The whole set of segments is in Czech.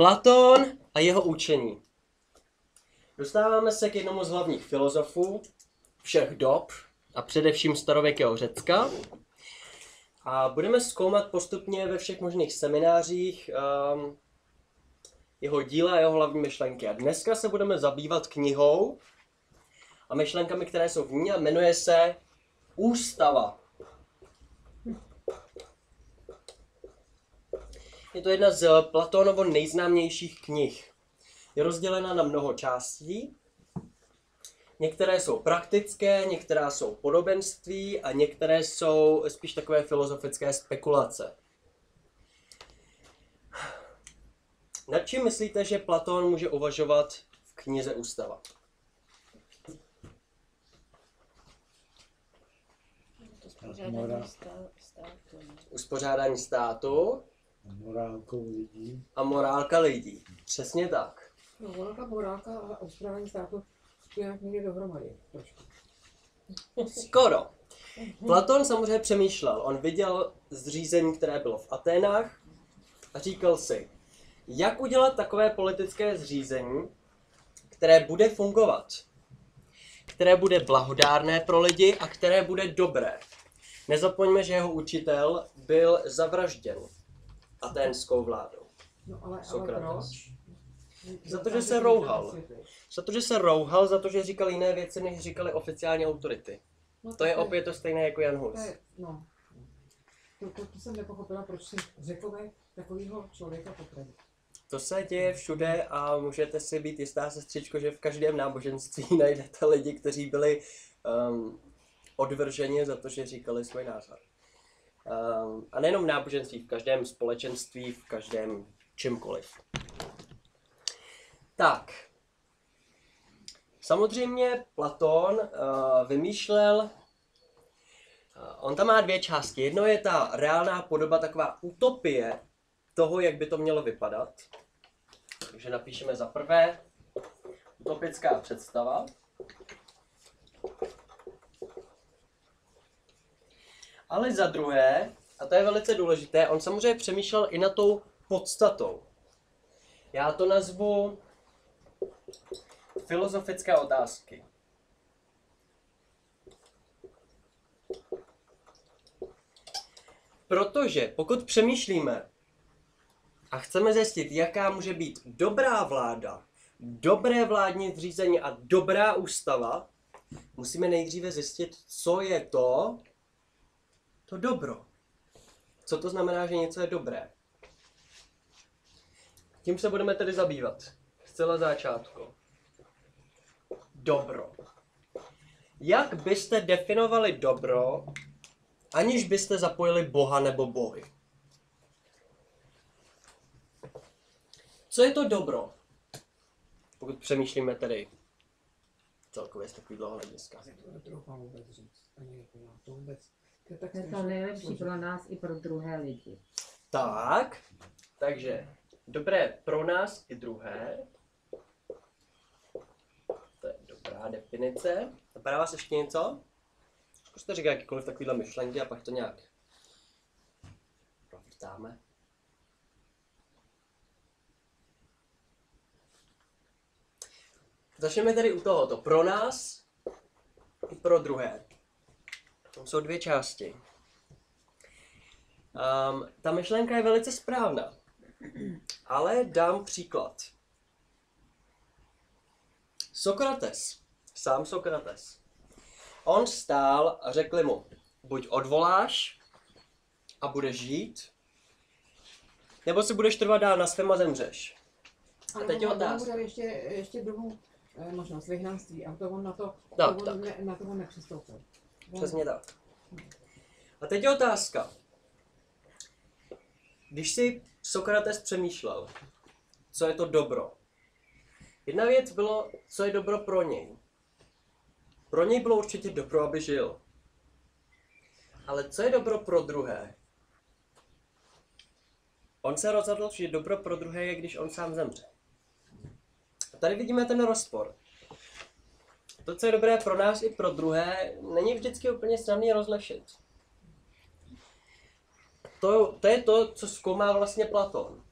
Platón a jeho učení. Dostáváme se k jednomu z hlavních filozofů všech dob a především starověkého Řecka. A budeme zkoumat postupně ve všech možných seminářích um, jeho díla a jeho hlavní myšlenky. A dneska se budeme zabývat knihou a myšlenkami, které jsou v ní a jmenuje se Ústava. Je to jedna z Platónovo nejznámějších knih. Je rozdělena na mnoho částí. Některé jsou praktické, některá jsou podobenství a některé jsou spíš takové filozofické spekulace. Nad čím myslíte, že Platón může uvažovat v knize Ústava? Mora- Uspořádání státu morálkou lidí. a morálka lidí. Přesně tak. No, ona ta morálka a uspořádání státu tu nějak někde dohromady. Trošku. Skoro. Platon samozřejmě přemýšlel. On viděl zřízení, které bylo v Aténách a říkal si, jak udělat takové politické zřízení, které bude fungovat, které bude blahodárné pro lidi a které bude dobré. Nezapomeňme, že jeho učitel byl zavražděn aténskou vládou. No ale, ale Sokrates. proč? Za to, že se to rouhal. Za to, že se rouhal, za to, že říkal jiné věci, než říkali oficiální autority. No, To je tak opět to stejné jako Jan To Hus. je, no. To, to, to jsem nepochopila, proč si řekové takového člověka popravit. To se děje všude a můžete si být jistá, sestřičko, že v každém náboženství najdete lidi, kteří byli um, odvrženi za to, že říkali svůj názor. Um, a nejenom v náboženství, v každém společenství, v každém čemkoliv. Tak. Samozřejmě Platón uh, vymýšlel, uh, on tam má dvě části. Jedno je ta reálná podoba, taková utopie toho, jak by to mělo vypadat. Takže napíšeme za prvé utopická představa. Ale za druhé, a to je velice důležité, on samozřejmě přemýšlel i na tou podstatou. Já to nazvu filozofické otázky. Protože pokud přemýšlíme a chceme zjistit, jaká může být dobrá vláda, dobré vládní zřízení a dobrá ústava, musíme nejdříve zjistit, co je to, to dobro. Co to znamená, že něco je dobré. Tím se budeme tedy zabývat. Zcela začátku. Dobro. Jak byste definovali dobro, aniž byste zapojili Boha nebo bohy? Co je to dobro? Pokud přemýšlíme tedy celkově z takového hlediska. Já to vůbec říct. Ani jako to vůbec. To je tak To je to nejlepší pro nás i pro druhé lidi. Tak, takže dobré pro nás i druhé. To je dobrá definice. Napadá vás ještě něco? Zkuste říkat jakýkoliv takovýhle myšlenky a pak to nějak provrtáme. Začneme tedy u tohoto. Pro nás i pro druhé. Jsou dvě části. Um, ta myšlenka je velice správná, ale dám příklad. Sokrates, sám Sokrates, on stál a řekli mu, buď odvoláš a budeš žít, nebo si budeš trvat dál na svém a zemřeš. Ale teď je otázka. ještě, ještě druhou eh, možnost, vyhnanství. A to on na to, Tak, to on Ne, na to on nepřistoupil. Přesně tak. A teď je otázka. Když si Sokrates přemýšlel, co je to dobro. Jedna věc bylo, co je dobro pro něj. Pro něj bylo určitě dobro, aby žil. Ale co je dobro pro druhé? On se rozhodl, že dobro pro druhé je, když on sám zemře. A tady vidíme ten rozpor. To, co je dobré pro nás i pro druhé, není vždycky úplně snadné rozlišit. To, to je to, co zkoumá vlastně Platon.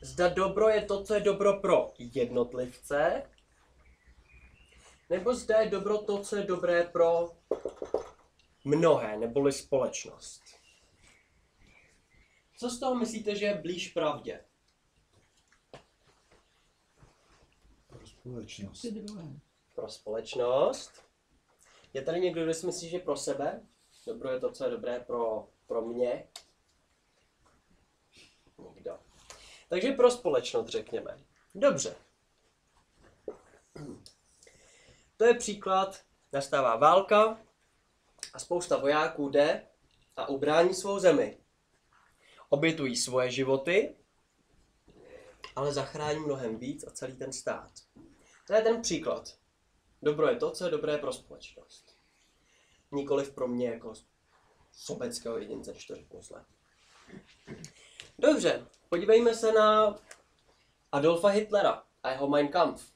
Zda dobro je to, co je dobro pro jednotlivce, nebo zda je dobro to, co je dobré pro mnohé, neboli společnost. Co z toho myslíte, že je blíž pravdě? Pro společnost. Pro společnost. Je tady někdo, kdo si myslí, že pro sebe? Dobro je to, co je dobré pro, pro mě? Nikdo. Takže pro společnost řekněme. Dobře. To je příklad, nastává válka a spousta vojáků jde a ubrání svou zemi. Obětují svoje životy, ale zachrání mnohem víc a celý ten stát. To je ten příklad. Dobro je to, co je dobré pro společnost. Nikoliv pro mě jako sobeckého jedince, když to řeknu zle. Dobře, podívejme se na Adolfa Hitlera a jeho Mein Kampf.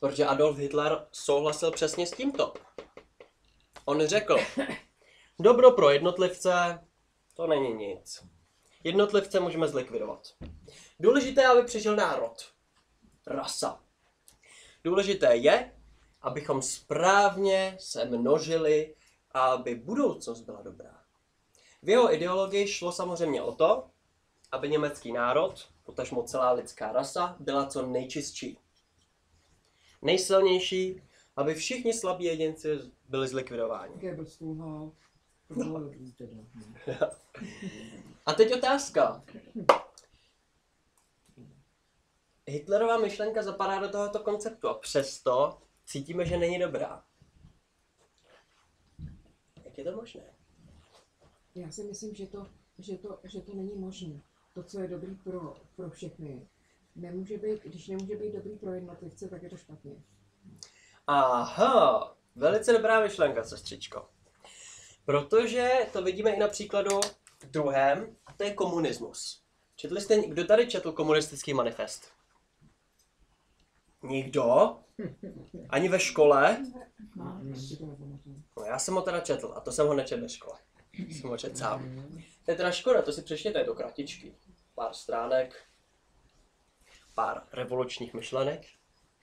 Protože Adolf Hitler souhlasil přesně s tímto. On řekl, dobro pro jednotlivce, to není nic. Jednotlivce můžeme zlikvidovat. Důležité, aby přežil národ. Rasa. Důležité je, abychom správně se množili a aby budoucnost byla dobrá. V jeho ideologii šlo samozřejmě o to, aby německý národ, potažmo celá lidská rasa, byla co nejčistší. Nejsilnější, aby všichni slabí jedinci byli zlikvidováni. Teda. A teď otázka. Hitlerová myšlenka zapadá do tohoto konceptu a přesto cítíme, že není dobrá. Jak je to možné? Já si myslím, že to, že to, že to není možné. To, co je dobrý pro, pro všechny, nemůže být, když nemůže být dobrý pro jednotlivce, tak je to špatně. Aha, velice dobrá myšlenka, sestřičko. Protože to vidíme i na příkladu druhém, a to je komunismus. Četli jste, kdo tady četl komunistický manifest? Nikdo? Ani ve škole? No, já jsem ho teda četl a to jsem ho nečetl ve škole. Jsem ho četl sám. To je teda škoda, to si přečtěte, je to kratičky. Pár stránek, pár revolučních myšlenek.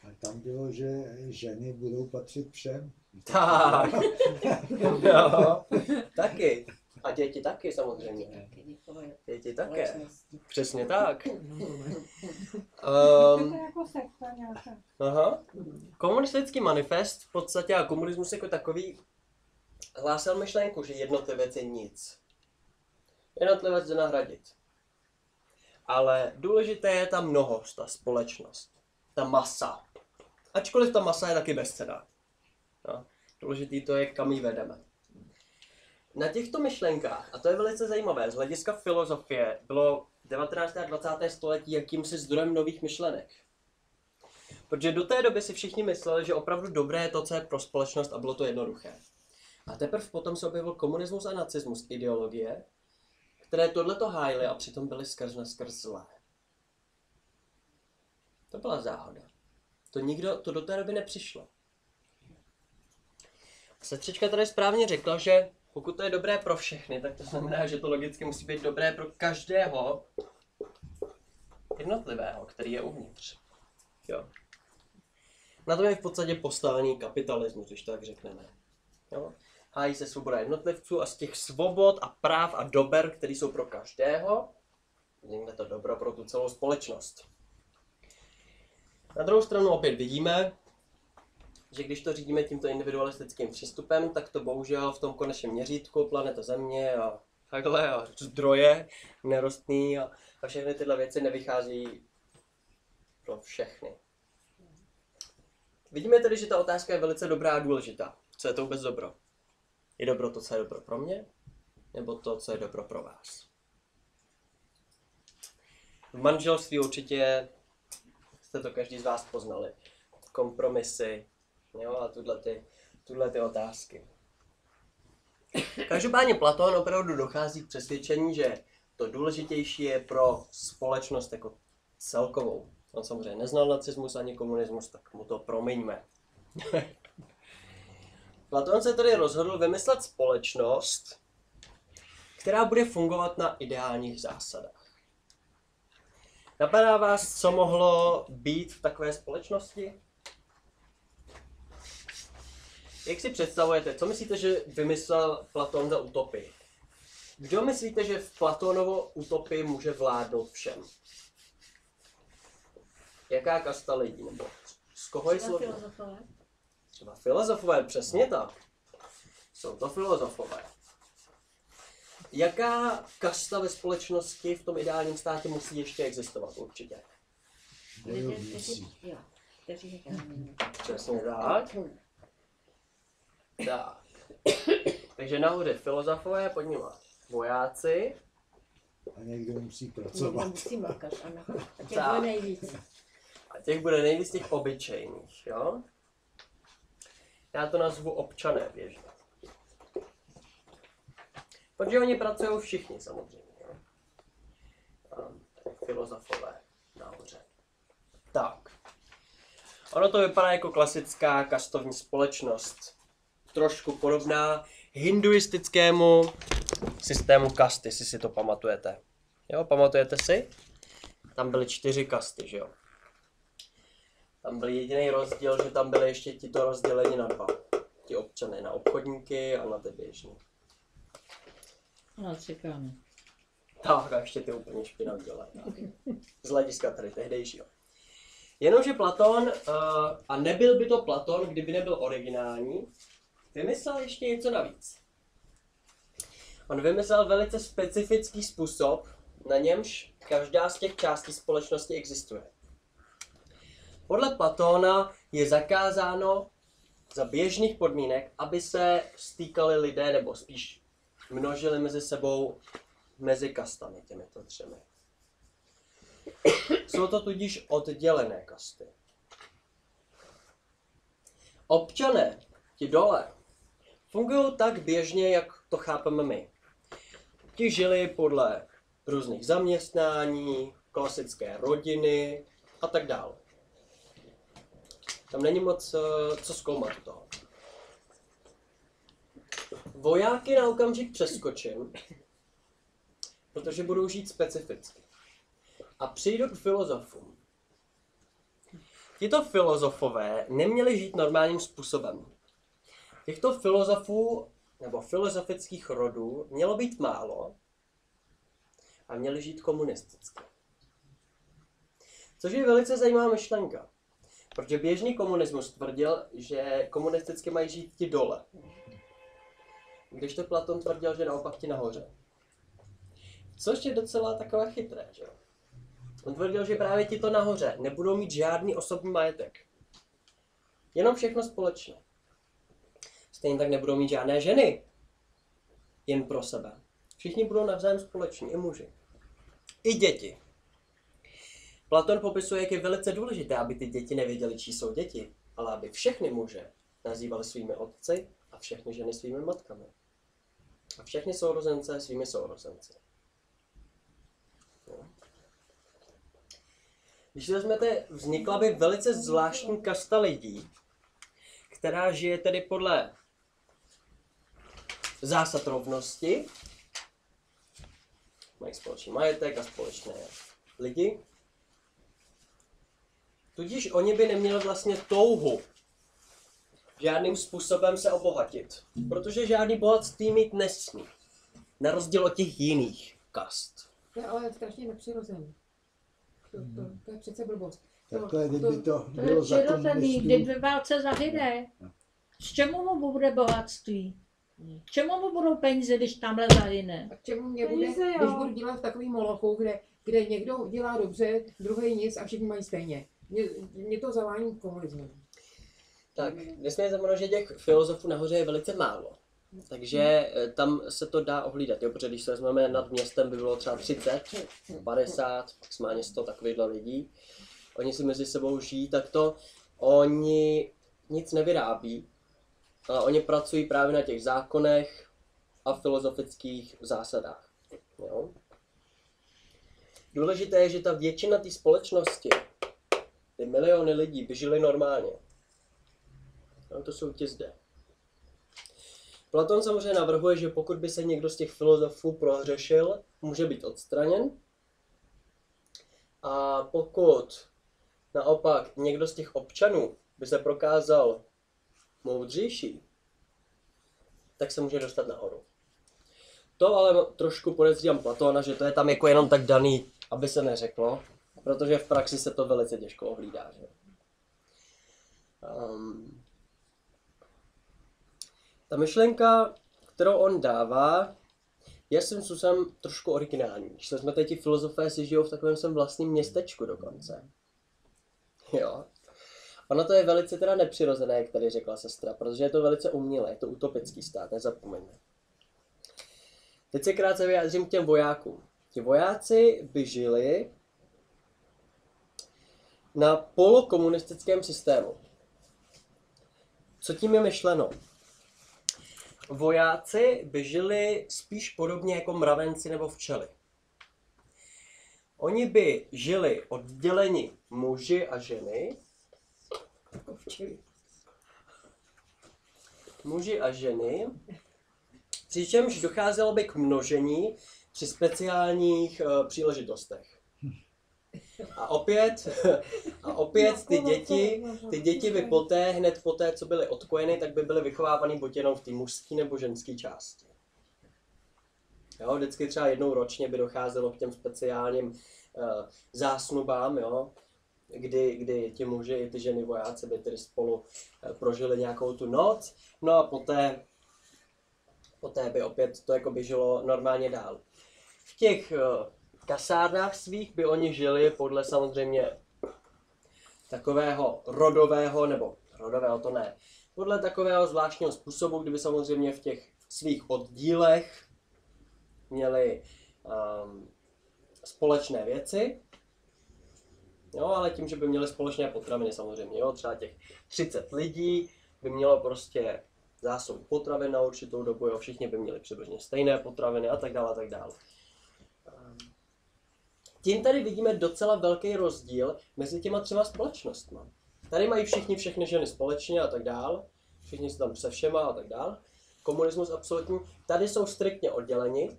A tam bylo, že ženy budou patřit všem. Tak, jo, taky. A děti taky samozřejmě. Taky nikoli Děti také. společnosti. Přesně tak. Um, To je jako sekta nějaká. aha. Komunistický manifest v podstatě a komunismus jako takový hlásil myšlenku, že jednotlivec je nic. Jednotlivec jde nahradit. Ale důležité je ta mnohost, ta společnost, ta masa. Ačkoliv ta masa je taky bezcená. No. Důležitý to je, kam ji vedeme. Na těchto myšlenkách, a to je velice zajímavé, z hlediska filozofie bylo 19. a 20. století jakýmsi zdrojem nových myšlenek. Protože do té doby si všichni mysleli, že opravdu dobré je to, co je pro společnost a bylo to jednoduché. A teprve potom se objevil komunismus a nacismus, ideologie, které tohleto hájily a přitom byly skrz na skrz zlé. To byla záhoda. To nikdo, to do té doby nepřišlo. Sestřička tady správně řekla, že pokud to je dobré pro všechny, tak to znamená, že to logicky musí být dobré pro každého jednotlivého, který je uvnitř. Jo. Na tom je v podstatě postavený kapitalismus, když to tak řekneme. Jo. Hájí se svoboda jednotlivců a z těch svobod a práv a dober, které jsou pro každého, vznikne to dobro pro tu celou společnost. Na druhou stranu opět vidíme, že když to řídíme tímto individualistickým přístupem, tak to bohužel v tom konečném měřítku planeta Země a takhle a zdroje nerostný a, a všechny tyhle věci nevychází pro všechny. Vidíme tedy, že ta otázka je velice dobrá a důležitá. Co je to vůbec dobro? Je dobro to, co je dobro pro mě? Nebo to, co je dobro pro vás? V manželství určitě jste to každý z vás poznali. Kompromisy, jo, a tuhle ty, tuhle ty otázky. Každopádně Platón opravdu dochází k přesvědčení, že to důležitější je pro společnost jako celkovou. On samozřejmě neznal nacismus ani komunismus, tak mu to promiňme. Platón se tedy rozhodl vymyslet společnost, která bude fungovat na ideálních zásadách. Napadá vás, co mohlo být v takové společnosti? Jak si představujete, co myslíte, že vymyslel Platón za utopii? Kdo myslíte, že v Platónovo utopii může vládnout všem? Jaká kasta lidí? Nebo z koho je složena? filozofové. Třeba filozofové, přesně tak. Jsou to filozofové. Jaká kasta ve společnosti v tom ideálním státě musí ještě existovat určitě? Kteří. Přesně tak. Tak. Takže nahoře filozofové, pod nimi vojáci. A někdo musí Někdo pracovat. musí makat, ano. A těch Tak. bude nejvíc. A těch bude nejvíc těch obyčejných, jo? Já to nazvu občané běžně. Protože oni pracují všichni samozřejmě, jo? Filozofové nahoře. Tak. Ono to vypadá jako klasická kastovní společnost. Trošku podobná hinduistickému systému kasty, jestli si to pamatujete. Jo, pamatujete si? Tam byly čtyři kasty, že jo? Tam byl jediný rozdíl, že tam byly ještě tito rozděleni na dva. Ti občané na obchodníky a na ty běžní. No, čekáme. Tak a ještě ty úplně špinavý dělají. Z hlediska tady tehdejšího. Jenomže Platón, uh, a nebyl by to Platón, kdyby nebyl originální, vymyslel ještě něco navíc. On vymyslel velice specifický způsob, na němž každá z těch částí společnosti existuje. Podle Platóna je zakázáno za běžných podmínek, aby se stýkali lidé, nebo spíš množili mezi sebou mezi kastami, těmito třemi. Jsou to tudíž oddělené kasty. Občané, ti dole, fungují tak běžně, jak to chápeme my. Ti žili podle různých zaměstnání, klasické rodiny a tak dále. Tam není moc eh, co zkoumat toho. Vojáky na okamžik přeskočím, protože budou žít specificky. A přijdu k filozofům. Tito filozofové neměli žít normálním způsobem. Těchto filozofů nebo filozofických rodů mělo být málo a měli žít komunisticky. Což je velice zajímavá myšlenka. Protože běžný komunismus tvrdil, že komunisticky mají žít ti dole. Když to Platon tvrdil, že naopak ti nahoře. Což je docela takové chytré, že jo? On tvrdil, že právě ti to nahoře nebudou mít žádný osobní majetek. Jenom všechno společně. Stejně tak nebudou mít žádné ženy. Jen pro sebe. Všichni budou navzájem společní, i muži. I děti. Platon popisuje, jak je velice důležité, aby ty děti nevěděly, čí jsou děti, ale aby všechny muže nazývali svými otci a všechny ženy svými matkami. A všechny sourozence svými sourozenci. Jo. Když vezmete, vznikla by velice zvláštní kasta lidí, která žije tedy podle zásad rovnosti, mají společný majetek a společné lidi. Tudíž oni by neměli vlastně touhu žádným způsobem se obohatit, protože žádný bohatství mít nesmí. Na rozdíl od těch jiných kast. To je ale strašně nepřirozený. To, to, to je přece blbost. To, Takhle, kdyby to To je bylo za přirozený, komunistů, kdy ve válce zahyne. Z čemu mu bude bohatství? K čemu mu budou peníze, když tamhle zahyne? A k čemu mě bude, Peníze, jo. když budu dělat v takovým molochu, kde, kde někdo dělá dobře, druhý nic a všichni mají stejně. Mě, mě to zavání komunismem. Tak, nesmíme zapomenout, že těch filozofů nahoře je velice málo. Takže eh, tam se to dá ohlídat, jo? protože když se vezmeme nad městem, by bylo třeba 30, 50, maximálně 100 takovýchhle lidí. Oni si mezi sebou žijí, tak to oni nic nevyrábí, ale oni pracují právě na těch zákonech a filozofických zásadách. Jo? Důležité je, že ta většina té společnosti, ty miliony lidí, by žili normálně. No, to jsou ti zde. Platon samozřejmě navrhuje, že pokud by se někdo z těch filozofů prohřešil, může být odstraněn A pokud naopak někdo z těch občanů by se prokázal moudřejší, tak se může dostat nahoru. To ale trošku podezřívám Platona, že to je tam jako jenom tak daný, aby se neřeklo, protože v praxi se to velice těžko ohlídá. Že? Um, ta myšlenka, kterou on dává, je svým způsobem trošku originální. Když jsme ti filozofé si žijou v takovém svém vlastním městečku dokonce. Jo. Ono to je velice teda nepřirozené, jak tady řekla sestra, protože je to velice umělé, je to utopický stát, nezapomeňme. Teď se krátce vyjádřím k těm vojákům. Ti vojáci by žili na polokomunistickém systému. Co tím je myšleno? Vojáci by žili spíš podobně jako mravenci nebo včely. Oni by žili odděleni muži a ženy, Muži a ženy, přičemž docházelo by k množení při speciálních uh, příležitostech. A opět, a opět ty děti, ty děti by poté, hned poté, co byly odkojeny, tak by byly vychovávány buď jenom v té mužské nebo ženské části. Jo, vždycky třeba jednou ročně by docházelo k těm speciálním uh, zásnubám, jo, kdy, kdy ti muži i ty ženy vojáci by tedy spolu uh, prožili nějakou tu noc, no a poté, poté by opět to jako běželo normálně dál. V těch uh, kasárnách svých by oni žili podle samozřejmě takového rodového, nebo rodového to ne, podle takového zvláštního způsobu, kdyby samozřejmě v těch svých oddílech měli um, společné věci, jo, ale tím, že by měli společné potraviny samozřejmě, jo, třeba těch 30 lidí by mělo prostě zásobu potravin na určitou dobu, jo, všichni by měli přibližně stejné potraviny a tak dále, a tak dále. Um, tím tady vidíme docela velký rozdíl mezi těma třema společnostmi. Tady mají všichni všechny ženy společně a tak dál, všichni jsou tam se všema a tak dál. Komunismus absolutní. Tady jsou striktně odděleni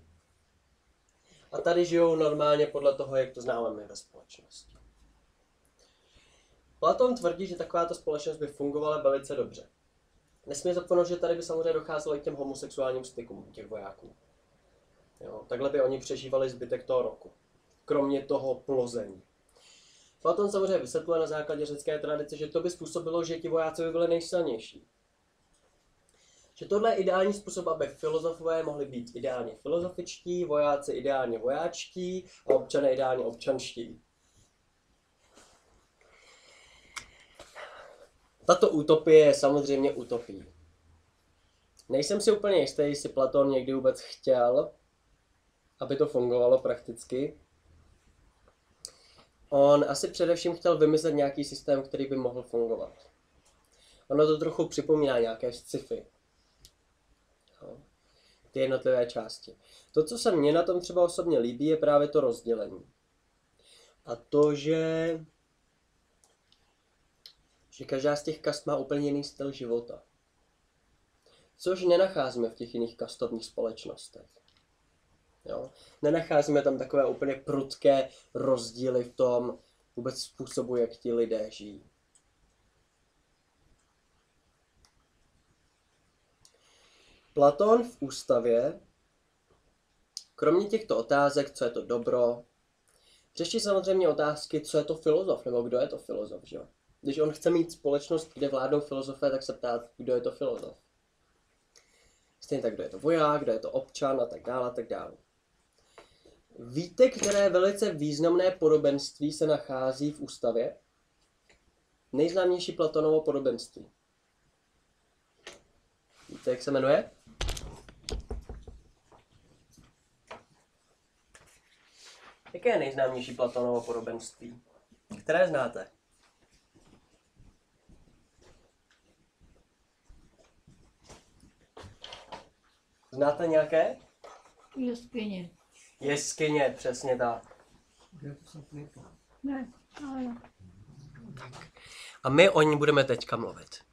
a tady žijou normálně podle toho, jak to známe my ve společnosti. Platon tvrdí, že takováto společnost by fungovala velice dobře. Nesmí zapomenout, že tady by samozřejmě docházelo i k těm homosexuálním stykům těch vojáků. Jo, takhle by oni přežívali zbytek toho roku kromě toho plození. Platon samozřejmě vysvětluje na základě řecké tradice, že to by způsobilo, že ti vojáci by byli nejsilnější. Že tohle je ideální způsob, aby filozofové mohli být ideálně filozofičtí, vojáci ideálně vojáčtí a občané ideálně občanští. Tato utopie je samozřejmě utopí. Nejsem si úplně jistý, jestli Platon někdy vůbec chtěl, aby to fungovalo prakticky, On asi především chtěl vymyslet nějaký systém, který by mohl fungovat. Ono to trochu připomíná nějaké sci-fi. Ty jednotlivé části. To, co se mně na tom třeba osobně líbí, je právě to rozdělení. A to, že, že každá z těch kast má úplně jiný styl života. Což nenacházíme v těch jiných kastovních společnostech. Jo. Nenacházíme tam takové úplně prudké rozdíly v tom vůbec způsobu, jak ti lidé žijí. Platón v ústavě, kromě těchto otázek, co je to dobro, řeší samozřejmě otázky, co je to filozof, nebo kdo je to filozof, že jo? Když on chce mít společnost, kde vládnou filozofé, tak se ptá, kdo je to filozof. Stejně tak, kdo je to voják, kdo je to občan a tak dále, a tak dále. Víte, které velice významné podobenství se nachází v ústavě? Nejznámější Platonovo podobenství. Víte, jak se jmenuje? Jaké je nejznámější Platonovo podobenství? Které znáte? Znáte nějaké? Jeskyně. Jeskyně, přesně tak. Ne, ale A my o ní budeme teďka mluvit.